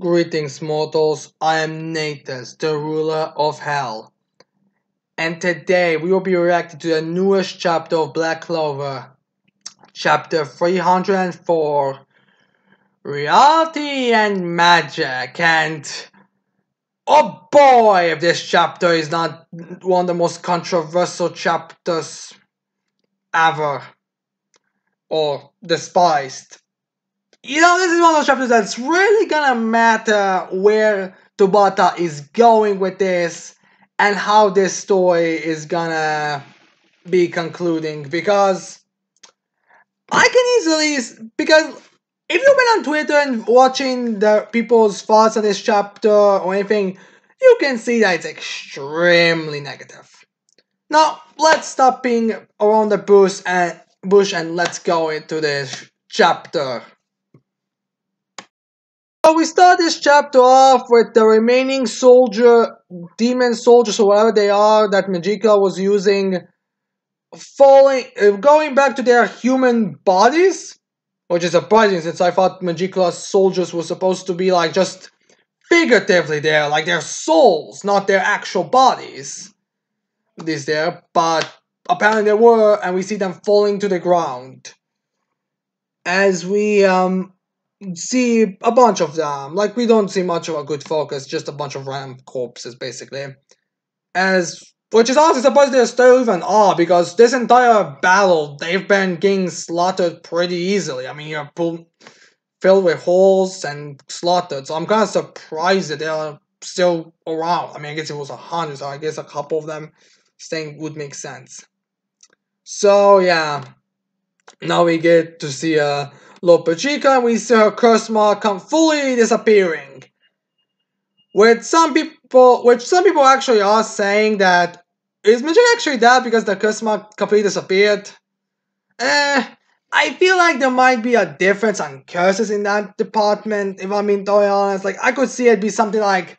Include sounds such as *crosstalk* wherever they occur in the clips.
Greetings, mortals. I am Natus, the ruler of hell. And today we will be reacting to the newest chapter of Black Clover, chapter 304 Reality and Magic. And oh boy, if this chapter is not one of the most controversial chapters ever or despised you know, this is one of those chapters that's really gonna matter where Tabata is going with this and how this story is gonna be concluding because I can easily because if you've been on Twitter and watching the people's thoughts on this chapter or anything, you can see that it's extremely negative. Now let's stop being around the bush and bush and let's go into this chapter. So we start this chapter off with the remaining soldier, demon soldiers or whatever they are that Magica was using, falling, uh, going back to their human bodies, which is surprising since I thought Magica's soldiers were supposed to be like just figuratively there, like their souls, not their actual bodies. These there, but apparently they were, and we see them falling to the ground. As we um see a bunch of them. Like, we don't see much of a good focus, just a bunch of random corpses, basically. As, which is honestly supposed they're still even odd, because this entire battle, they've been getting slaughtered pretty easily. I mean, you're filled with holes and slaughtered, so I'm kind of surprised that they're still around. I mean, I guess it was a hundred, so I guess a couple of them staying would make sense. So, yeah. Now we get to see, uh, Lopachica, we see her curse mark come fully disappearing. With some people, which some people actually are saying that is Magic actually dead because the curse mark completely disappeared? Eh, I feel like there might be a difference on curses in that department, if I'm being totally honest. Like, I could see it be something like,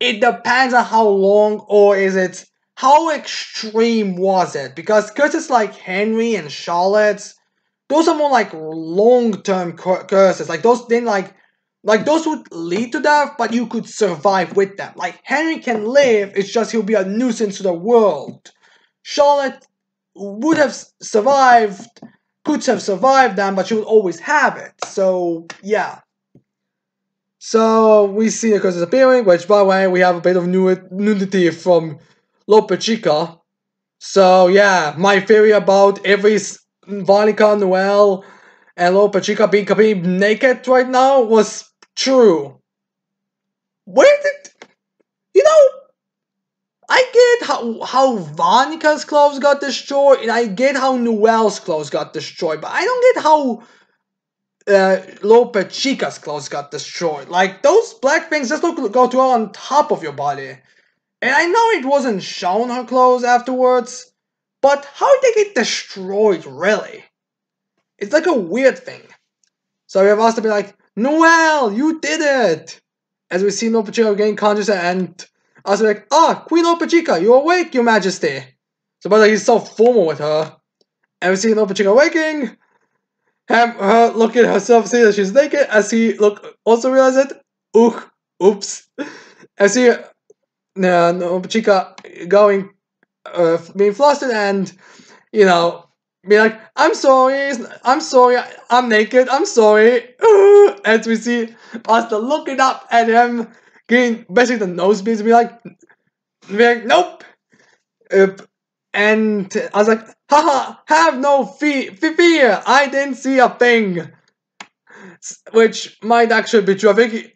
it depends on how long, or is it, how extreme was it? Because curses like Henry and Charlotte's, those are more like long-term curses. Like those then like like those would lead to death, but you could survive with them. Like Henry can live, it's just he'll be a nuisance to the world. Charlotte would have survived, could have survived them, but she would always have it. So yeah. So we see the curses appearing, which by the way we have a bit of nudity from Lopachica. So yeah, my theory about every Vanica Noel and Lopachica being completely naked right now was true. Where did you know? I get how how Vanica's clothes got destroyed, and I get how Noel's clothes got destroyed, but I don't get how uh, clothes got destroyed. Like those black things just look go to on top of your body, and I know it wasn't shown her clothes afterwards, but how did they get destroyed, really? It's like a weird thing. So we have us to be like, Noel, you did it! As we see Lopachica gain conscious and us like, ah, Queen Lopachica, you awake, your majesty! So but like, he's so formal with her. And we see Lopachica waking, have her look at herself, see that she's naked, as he look also realize it. Ooh, oops. As he, uh, Lopachica going uh, being flustered and you know be like i'm sorry i'm sorry i'm naked i'm sorry. *laughs* As we see us looking up at him getting basically the nosebleeds be like be like nope. And i was like haha have no fe- fear i didn't see a thing. Which might actually be true. I think he,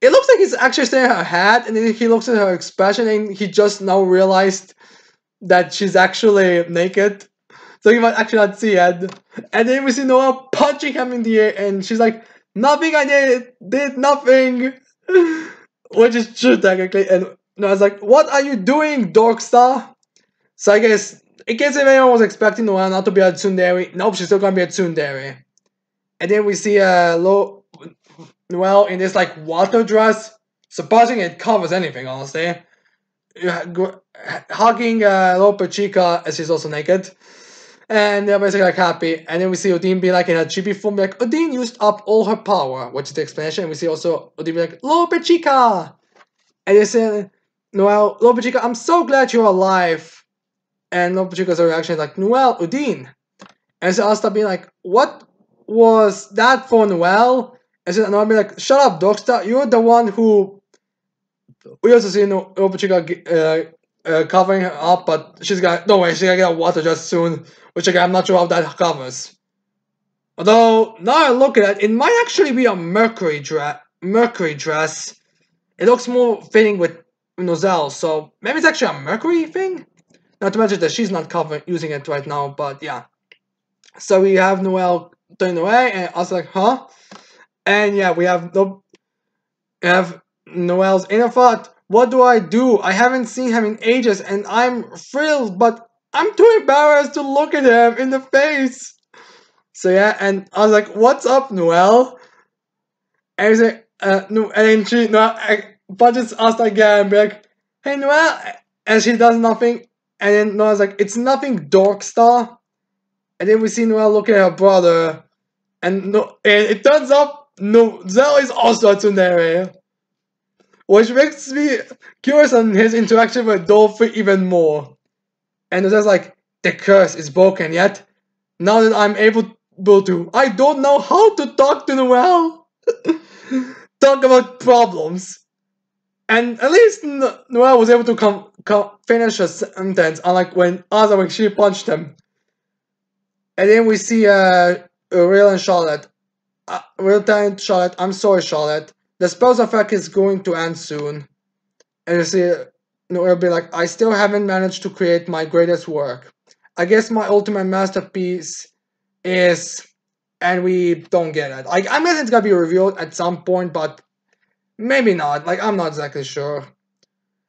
it looks like he's actually staring at her head and then he looks at her expression and he just now realized that she's actually naked. So you might actually not see it. And then we see Noah punching him in the air and she's like, Nothing I did, did nothing. *laughs* Which is true technically. And Noah's like, What are you doing, Dorkstar? So I guess, in case if anyone was expecting Noah not to be a tsundere, nope, she's still gonna be a tsundere. And then we see uh, Lo Noel in this like water dress. Surprising it covers anything, honestly hugging uh, Lopachica as she's also naked. And they're basically like happy. And then we see Odin be like in a chibi form, like Odin used up all her power, which is the explanation. And we see also Odin be like, Lope Chica! And they say, Noel, Lope Chica, I'm so glad you're alive. And Lope Chica's reaction is like, Noel, Odin. And so Asta being like, what was that for Noel? And so Noel be like, shut up, Dogster, you're the one who... We also see Lope Chica uh, uh, covering her up, but she's got, no way, she's gonna get water just soon which again I'm not sure how that covers. Although, now I look at it, it might actually be a Mercury dress. Mercury dress. It looks more fitting with Nozel, so maybe it's actually a Mercury thing? Not to mention that she's not covering using it right now, but yeah. So we have Noel turning away, and I was like, huh? And yeah, we have no we have Noel's inner thought. What do I do? I haven't seen him in ages, and I'm thrilled, but I'm too embarrassed to look at him in the face. So yeah, and I was like, "What's up, Noel?" And he's like, uh, no, and then she, Noel, but just asked again, be like, "Hey, Noel," and she does nothing, and then Noel's like, "It's nothing, Dork Star." And then we see Noel look at her brother, and no, and it turns out Noel is also a tsundere, which makes me curious on his interaction with Dolphy even more. And it says like, the curse is broken yet. Now that I'm able to, I don't know how to talk to Noel. *laughs* talk about problems. And at least Noel was able to come, finish a sentence, unlike when Asa when she punched him. And then we see uh, Real and Charlotte. Uh, Real telling Charlotte, I'm sorry, Charlotte. The spell's effect is going to end soon. And you see it'll be like, I still haven't managed to create my greatest work. I guess my ultimate masterpiece is, and we don't get it. Like, I'm guessing it's gonna be revealed at some point, but maybe not. Like, I'm not exactly sure.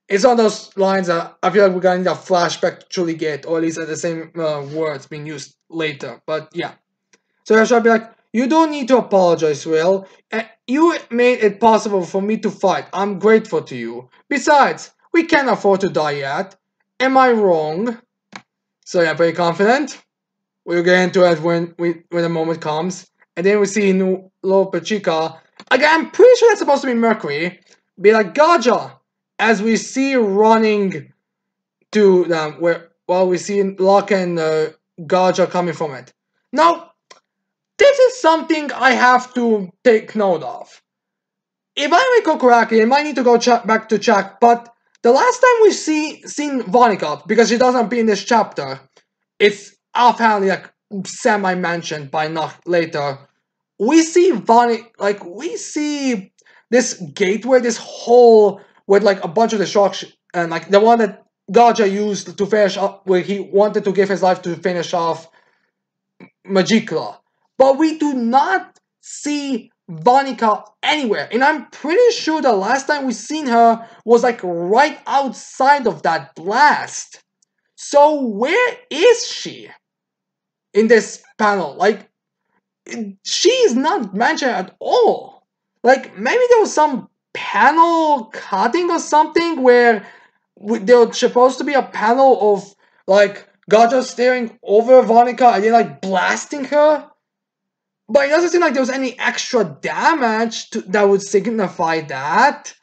It's on those lines that I feel like we're gonna need a flashback to truly get, or at least at the same uh, words being used later. But yeah. So I should be like, you don't need to apologize, Will. You made it possible for me to fight. I'm grateful to you. Besides, we can't afford to die yet. Am I wrong? So yeah, pretty confident. We'll get into it when we when the moment comes. And then we see Lope Chica. Again, I'm pretty sure that's supposed to be Mercury. Be like Gadjah. As we see running to them where while we see Locke and uh, Gadjah coming from it. Now, this is something I have to take note of. If I recall correctly, I might need to go back to check, but the last time we see seen Vanica, because she doesn't appear in this chapter, it's apparently like semi-mentioned by not later. We see Vanica, like we see this gateway, this hole with like a bunch of destruction, and like the one that Gadjah used to finish up, where he wanted to give his life to finish off Magicula. But we do not see Vanica anywhere. And I'm pretty sure the last time we seen her was like right outside of that blast. So where is she in this panel? Like, she is not mentioned at all. Like, maybe there was some panel cutting or something where there was supposed to be a panel of like Gadjah staring over Vanica and then like blasting her but it doesn't seem like there was any extra damage to, that would signify that.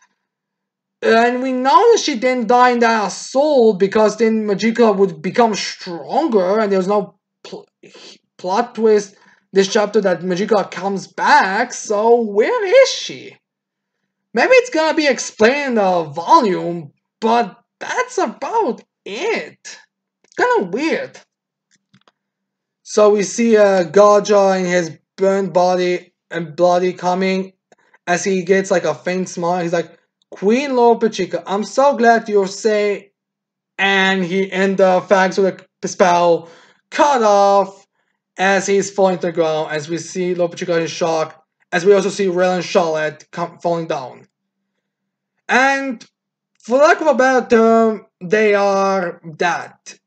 And we know that she didn't die in that assault because then Magicka would become stronger and there's no pl plot twist this chapter that Magicka comes back. So where is she? Maybe it's gonna be explained in the volume, but that's about it. Kind of weird. So we see uh, Gadjah in his burned body and bloody coming as he gets like a faint smile. He's like, Queen Lope Chica, I'm so glad you're safe. And he and the fags with a spell cut off as he's falling to the ground. As we see Lope Chica in shock, as we also see Rel and Charlotte come, falling down. And for lack of a better term, they are that.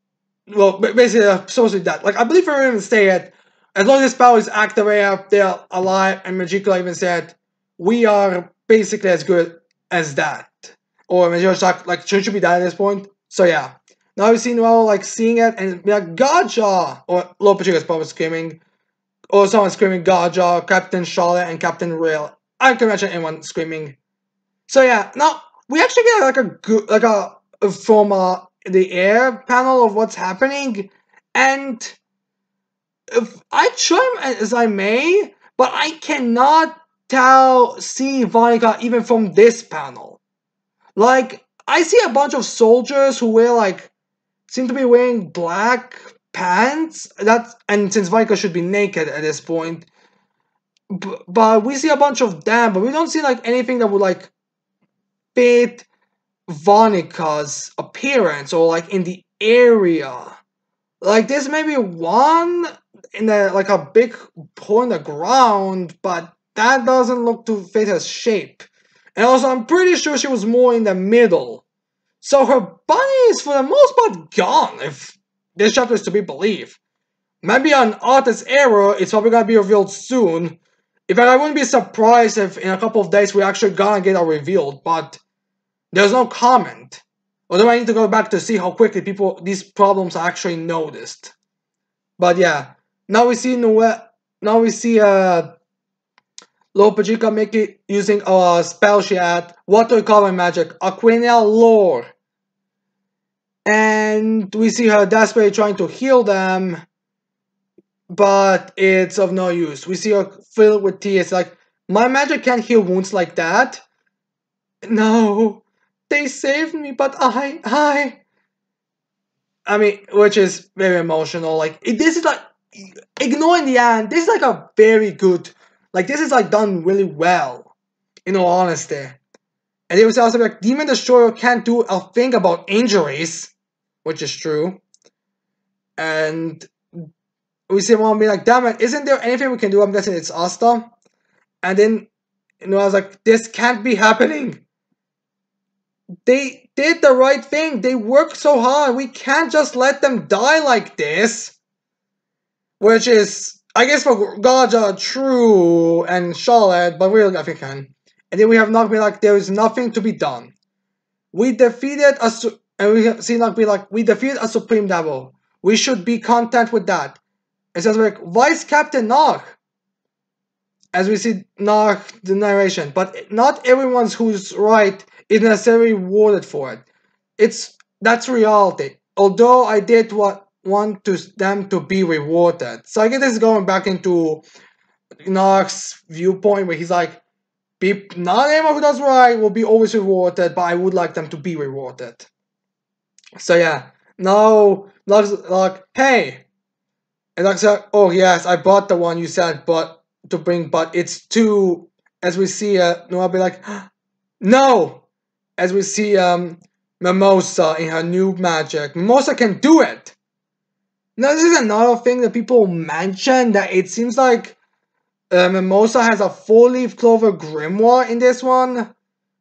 Well, basically, they're supposed to be that. Like, I believe we're even as long as this power is activated, they're alive, and Magicka even said, we are basically as good as that. Or Magicka like, shouldn't you be that at this point? So yeah. Now we see Noel like seeing it and be like, Gotcha! Or Lord is probably screaming. Or someone screaming Gotcha, Captain Charlotte and Captain Rail. I can imagine anyone screaming. So yeah, now we actually get like a good like a from uh, the air panel of what's happening, and if I try as I may, but I cannot tell see Vanica even from this panel. Like I see a bunch of soldiers who wear like seem to be wearing black pants. That's and since Vanica should be naked at this point, b- but we see a bunch of them, but we don't see like anything that would like fit Vanica's appearance or like in the area. Like there's maybe one in the like a big hole in the ground, but that doesn't look to fit her shape. And also I'm pretty sure she was more in the middle. So her body is for the most part gone if this chapter is to be believed. Maybe an artist's error, it's probably gonna be revealed soon. In fact, I wouldn't be surprised if in a couple of days we actually gonna get it revealed, but there's no comment. Although I need to go back to see how quickly people these problems are actually noticed. But yeah, now we see. Now we see uh, Lopajika make it using a spell she had, What do you call recovery magic, Aquina lore. And we see her desperately trying to heal them, but it's of no use. We see her filled with tears, like, my magic can't heal wounds like that. No, they saved me, but I, I. I mean, which is very emotional. Like, this is like, ignoring the end, this is like a very good, like, this is like done really well, in all honesty. And they was also like, Demon Destroyer can't do a thing about injuries, which is true. And we see one be like, damn it, isn't there anything we can do? I'm guessing it's Asta. And then, you know, I was like, this can't be happening they did the right thing. They worked so hard. We can't just let them die like this. Which is, I guess, for Gadjah, true, and Charlotte, but we I think. And then we have been like, there is nothing to be done. We defeated a, and we see not be like, we defeated a Supreme Devil. We should be content with that. It says like, Vice Captain Nog. As we see Nog, the narration. But not everyone's who's right is necessarily rewarded for it. It's that's reality. Although I did what want to them to be rewarded. So I guess this is going back into Nog's viewpoint where he's like, not anyone who does right will be always rewarded, but I would like them to be rewarded. So yeah, now Nog's like, hey, and Nog's like, oh yes, I bought the one you said, but to bring, but it's too. As we see, uh, Noah be like, *gasps* no, as we see um, Mimosa in her new magic. Mimosa can do it! Now this is another thing that people mention that it seems like uh, Mimosa has a four-leaf clover grimoire in this one.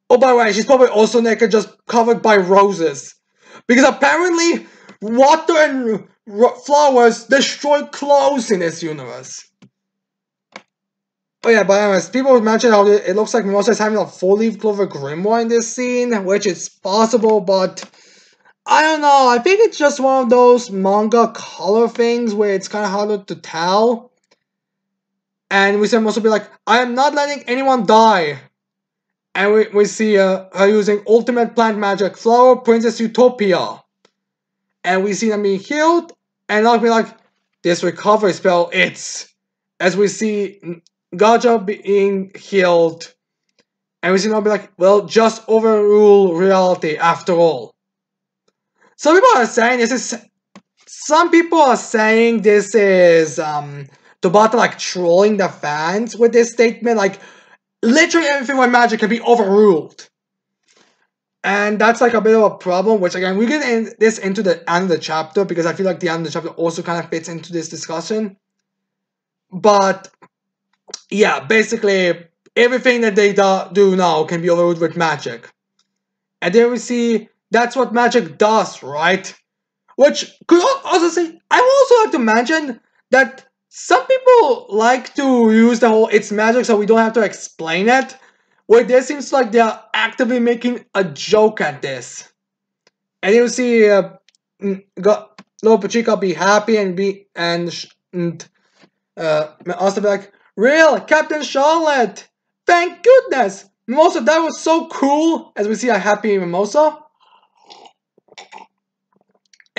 Oh, by the way, she's probably also naked, just covered by roses. Because apparently, water and flowers destroy clothes in this universe. Oh yeah, but anyways, people mentioned how it looks like Mimosa is having a four-leaf clover grimoire in this scene, which is possible, but I don't know. I think it's just one of those manga color things where it's kind of harder to tell. And we see Mimosa be like, I am not letting anyone die. And we, we see uh, her using ultimate plant magic, Flower Princess Utopia. And we see them being healed, and I'll be like, this recovery spell, it's as we see Gadjah being healed, and we see now be like, well, just overrule reality after all. Some people are saying this is. Some people are saying this is um Tabata like trolling the fans with this statement, like literally everything with magic can be overruled. And that's like a bit of a problem, which again, we get in this into the end of the chapter because I feel like the end of the chapter also kind of fits into this discussion. But yeah, basically everything that they do now can be overruled with magic. And then we see that's what magic does, right? Which could also say, I also like to mention that some people like to use the whole it's magic so we don't have to explain it. Where there seems like they're actively making a joke at this. And you see uh, Lord Pachica be happy and be and and uh also be like, real Captain Charlotte, thank goodness. Mimosa, that was so cool. As we see a happy Mimosa.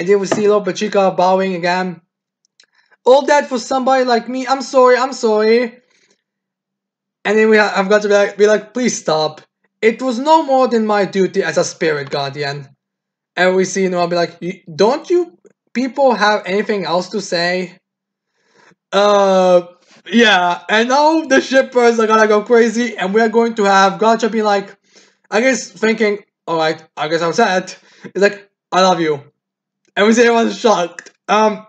And then we see Lord Pachica bowing again. All that for somebody like me. I'm sorry, I'm sorry. And then we have, I've got to be like, be like, please stop. It was no more than my duty as a spirit guardian. And we see Noah be like, don't you people have anything else to say? Uh, yeah. And now the shippers are gonna go crazy, and we are going to have Gotcha be like, I guess thinking, alright, I guess I'm sad. It's like, I love you. And we see everyone's shocked. Um,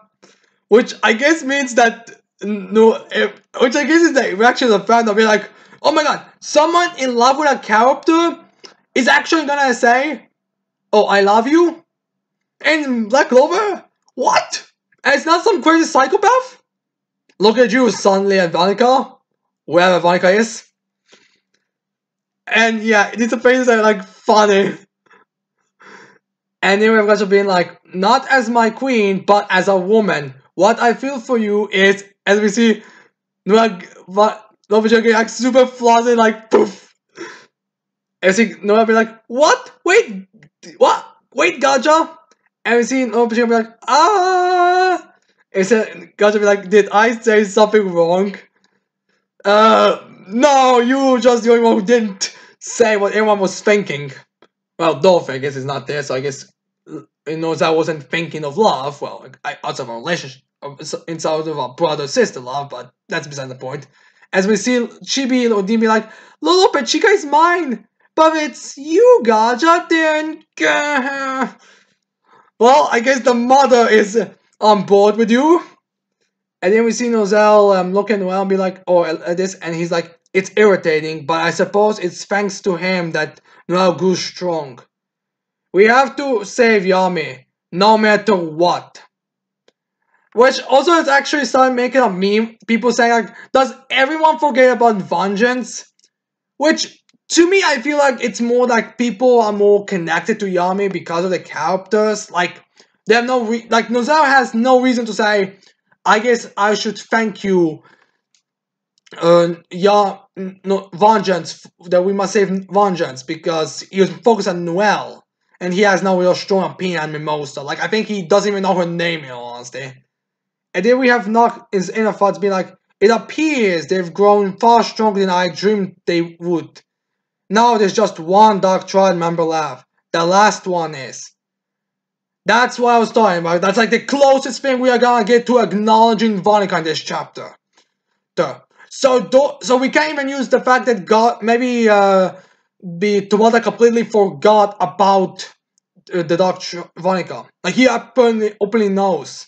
which I guess means that no, if, which I guess is the reaction of fan. They'll be like, "Oh my god, someone in love with a character is actually gonna say, oh, I love you,' and Black Clover. What? And it's not some crazy psychopath. Look at you, Sunny and Vanica, wherever Vanica is. And yeah, these are faces are like funny. And got to being like, not as my queen, but as a woman. What I feel for you is as we see Novichok get like super flustered, like poof. And we see Noah be like, what? Wait, what? Wait, Gacha? And we see Noah be like, ah. And said Gacha be like, did I say something wrong? Uh, no, you just the only one who didn't say what everyone was thinking. Well, Dolph, I guess, is not there, so I guess it know, I wasn't thinking of love. Well, I, outside of a relationship, inside of a brother sister love, but that's beside the point. As we see Chibi and Odin be like, Lolo Chica is mine, but it's you, Gadjah, then. *laughs* Well, I guess the mother is on board with you. And then we see Nozel um, looking around, be like, oh, at this, and he's like, it's irritating, but I suppose it's thanks to him that Noel grew strong. We have to save Yami, no matter what. Which also is actually starting making a meme. People saying like, does everyone forget about vengeance? Which to me, I feel like it's more like people are more connected to Yami because of the characters. Like they have no re- like Nozawa has no reason to say, I guess I should thank you. Uh, yeah, no, vengeance that we must save vengeance because he was focused on Noel and he has no real strong opinion on Mimosa. Like I think he doesn't even know her name in all honesty. And then we have Nox's inner thoughts being like, it appears they've grown far stronger than I dreamed they would. Now there's just one Dark Triad member left. The last one is. That's what I was talking about. That's like the closest thing we are gonna get to acknowledging Vanica in this chapter. Duh. So do, so we can't even use the fact that God maybe uh be Tabata completely forgot about uh, the Dr. Vanica. Like he openly openly knows.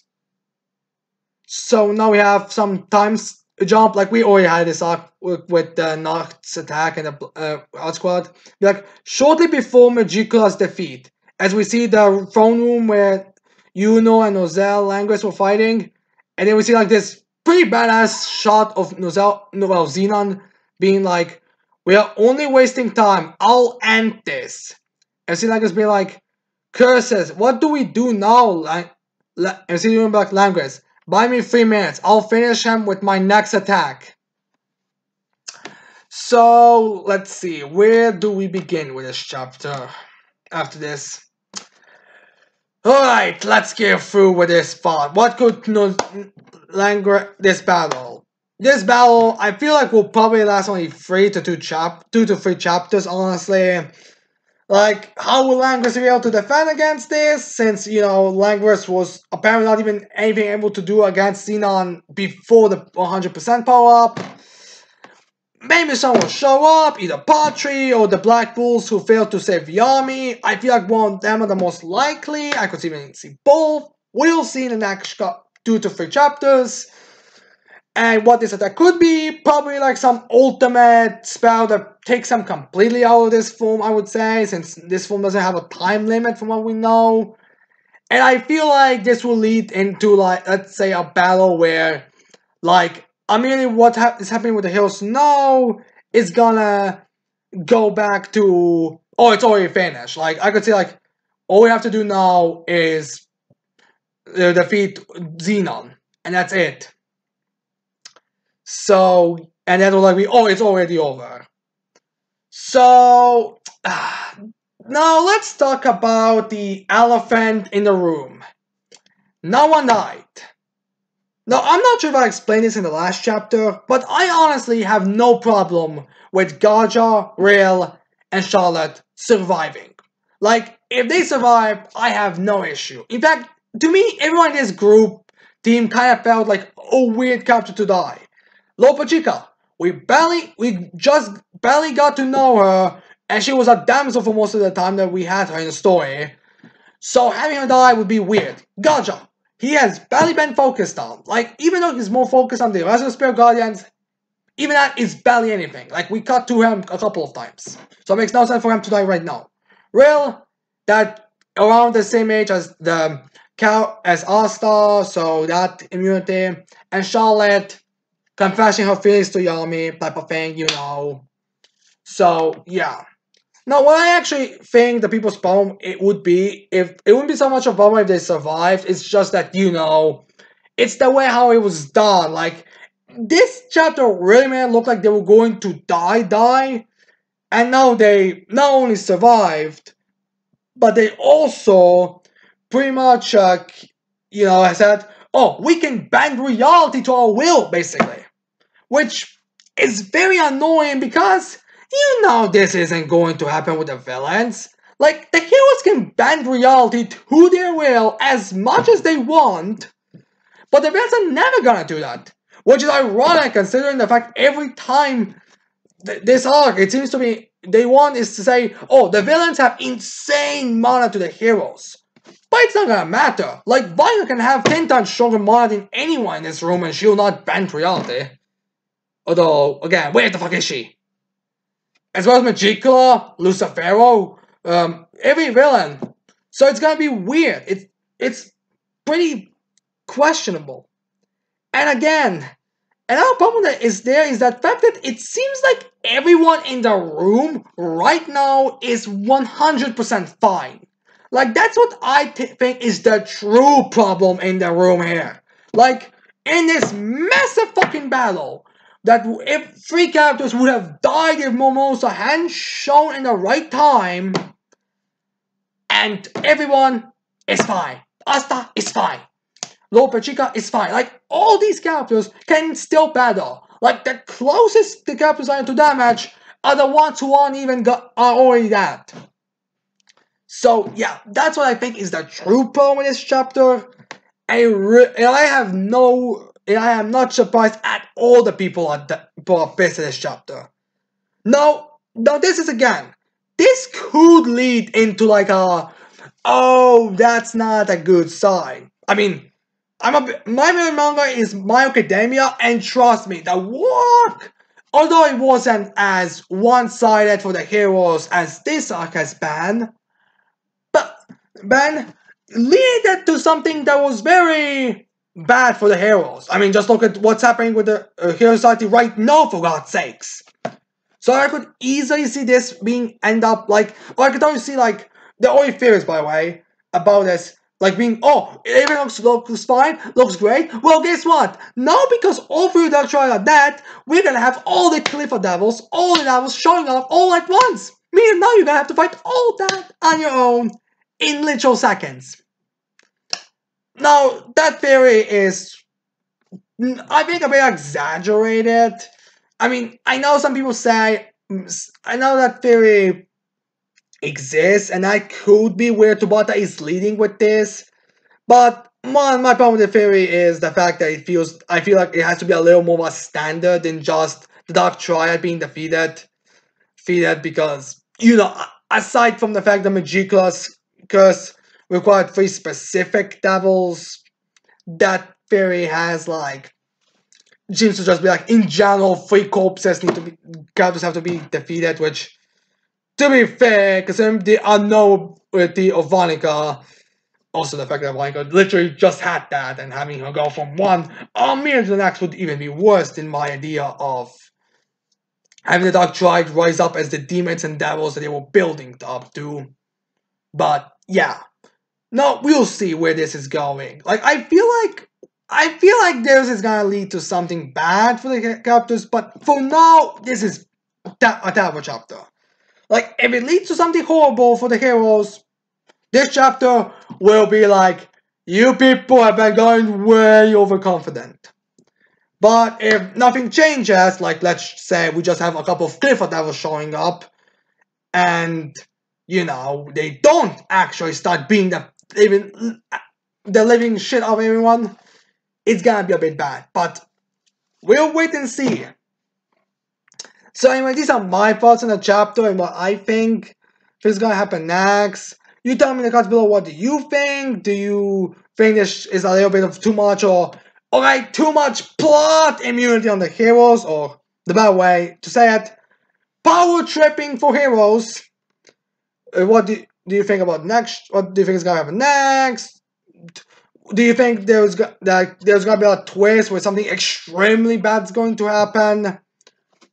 So now we have some times jump like we already had this arc with, the Nox attack and the uh, Squad. Like shortly before Magicula's defeat, as we see the throne room where Yuno and Nozel Langris were fighting, and then we see like this pretty badass shot of Nozel, well, Zenon being like, "We are only wasting time. I'll end this." See Langris being like, "Curses! What do we do now?" Like, see him like Langris. Buy me three minutes. I'll finish him with my next attack. So, let's see. Where do we begin with this chapter after this? Alright, let's get through with this part. What could no longer this battle? This battle, I feel like will probably last only three to two chap two to three chapters, honestly. Like, how will Langris be able to defend against this? Since, you know, Langris was apparently not even anything able to do against Zenon before the 100% power up. Maybe someone will show up, either Patri or the Black Bulls who failed to save Yami. I feel like one of them are the most likely. I could even see both. We'll see in the next two to three chapters. And what this attack could be, probably like some ultimate spell that takes them completely out of this form, I would say, since this form doesn't have a time limit from what we know. And I feel like this will lead into like, let's say a battle where, like, I mean, what ha is happening with the Hills now is gonna go back to, oh, it's already finished. Like, I could say like, all we have to do now is uh, defeat Zenon, and that's it. So, and then like we, oh, it's already over. So, *sighs* now let's talk about the elephant in the room. No one died. Now, I'm not sure if I explained this in the last chapter, but I honestly have no problem with Gadjah, Rael, and Charlotte surviving. Like, if they survive, I have no issue. In fact, to me, everyone in this group team kind of felt like a weird character to die. Lopa Chica, we barely, we just barely got to know her, and she was a damsel for most of the time that we had her in the story. So having her die would be weird. Gadjah, he has barely been focused on. Like, even though he's more focused on the rest of the Spirit Guardians, even that is barely anything. Like, we cut to him a couple of times. So it makes no sense for him to die right now. Real, that around the same age as the cow as Asta, so that immunity. And Charlotte confessing her feelings to Yami type of thing, you know. So yeah. Now, what I actually think the people's problem it would be if it wouldn't be so much a problem if they survived. It's just that you know, it's the way how it was done. Like this chapter really made it look like they were going to die, die, and now they not only survived, but they also pretty much, uh, you know, I said, "Oh, we can bend reality to our will," basically, which is very annoying because you know this isn't going to happen with the villains. Like, the heroes can bend reality to their will as much as they want, but the villains are never gonna do that. Which is ironic considering the fact every time th this arc, it seems to be, they want is to say, oh, the villains have insane mana to the heroes. But it's not gonna matter. Like, Vanya can have 10 times stronger mana than anyone in this room and she'll not bend reality. Although, again, where the fuck is she? as well as Magicula, Lucifero, um, every villain. So it's gonna be weird. It's it's pretty questionable. And again, another problem that is there is that fact that it seems like everyone in the room right now is 100% fine. Like that's what I think is the true problem in the room here. Like in this massive fucking battle, that if three characters would have died if Momosa hadn't shown in the right time, and everyone is fine. Asta is fine. Lopa Chica is fine. Like, all these characters can still battle. Like, the closest the characters are to damage are the ones who aren't even got, are already that. So, yeah, that's what I think is the true problem in this chapter. And I have no I am not surprised at all the people are, people are pissed at this chapter. Now, now this is again, this could lead into like a, oh, that's not a good sign. I mean, I'm a my favorite manga is My Academia, and trust me, the work, although it wasn't as one-sided for the heroes as this arc has been, but Ben leaded to something that was very bad for the heroes. I mean, just look at what's happening with the uh, Hero Society right now, for God's sakes. So I could easily see this being end up like, or I could always see like, the only fears, by the way, about this, like being, oh, it even looks, looks fine, looks great. Well, guess what? Now because all three are that, we're gonna have all the Calypho Devils, all the Devils showing up all at once. Meaning now you're gonna have to fight all that on your own in literal seconds. Now, that theory is, I think, a bit exaggerated. I mean, I know some people say, mm, I know that theory exists, and I could be where Tabata is leading with this, but one, my problem with the theory is the fact that it feels, I feel like it has to be a little more of a standard than just the Dark Triad being defeated, defeated because, you know, aside from the fact that Magicula's curse required three specific devils. That theory has like seems to just be like in general three corpses need to be characters have to be defeated, which to be fair, considering the unknowability of Vanica, also the fact that Vanica literally just had that and having her go from one army to the next would even be worse than my idea of having the Dark Triad rise up as the demons and devils that they were building up to. But yeah, no, we'll see where this is going. Like, I feel like I feel like this is gonna lead to something bad for the characters, but for now, this is a terrible chapter. Like, if it leads to something horrible for the heroes, this chapter will be like, you people have been going way overconfident. But if nothing changes, like let's say we just have a couple of Clifford devils showing up, and you know they don't actually start being the living the living shit of everyone, it's gonna be a bit bad. But we'll wait and see. So anyway, these are my thoughts on the chapter and what I think is gonna happen next. You tell me in the comments below what do you think? Do you think this is a little bit of too much or alright, too much plot immunity on the heroes or the better way to say it, power tripping for heroes. Uh, what do, do you think about next? What do you think is gonna happen next? Do you think there's that there's gonna be a twist where something extremely bad is going to happen?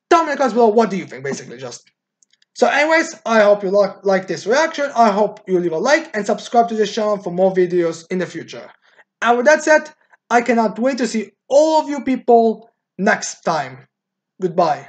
Tell me in the comments below what do you think, basically, just. So anyways, I hope you like, like this reaction. I hope you leave a like and subscribe to this channel for more videos in the future. And with that said, I cannot wait to see all of you people next time. Goodbye.